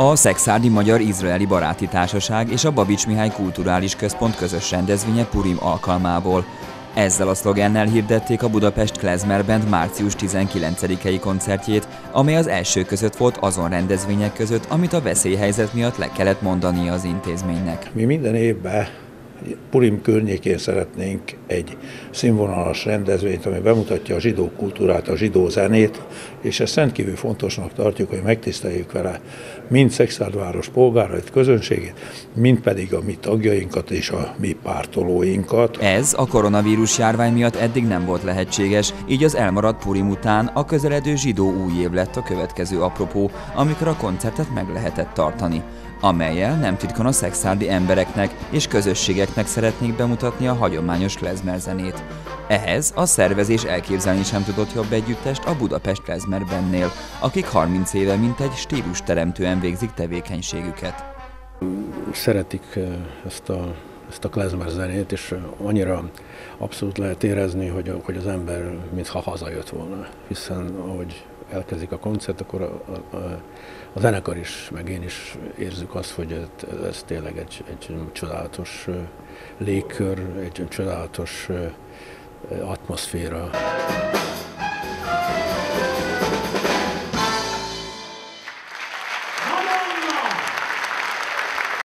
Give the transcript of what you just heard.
A Szexárdi Magyar-Izraeli Baráti Társaság és a Babics Mihály Kulturális Központ közös rendezvénye Purim alkalmából. Ezzel a szlogennel hirdették a Budapest Klezmer Band március 19-i koncertjét, amely az első között volt azon rendezvények között, amit a veszélyhelyzet miatt le kellett mondani az intézménynek. Mi minden évben Purim környékén szeretnénk egy színvonalas rendezvényt, ami bemutatja a zsidó kultúrát, a zsidó zenét, és ezt rendkívül fontosnak tartjuk, hogy megtiszteljük vele mind Szexárdváros polgárait, közönségét, mind pedig a mi tagjainkat és a mi pártolóinkat. Ez a koronavírus járvány miatt eddig nem volt lehetséges, így az elmaradt Purim után a közeledő zsidó új év lett a következő apropó, amikor a koncertet meg lehetett tartani amelyel nem titkon a szexárdi embereknek és közösségeknek szeretnék bemutatni a hagyományos klezmer zenét. Ehhez a szervezés elképzelni sem tudott jobb együttest a Budapest Klezmer bennél, akik 30 éve mintegy stílus teremtően végzik tevékenységüket. Szeretik ezt a, ezt a klezmer zenét, és annyira abszolút lehet érezni, hogy, hogy az ember mintha hazajött volna, hiszen ahogy elkezdik a koncert, akkor a, a, a, zenekar is, meg én is érzük azt, hogy ez, ez tényleg egy, egy csodálatos légkör, egy csodálatos atmoszféra.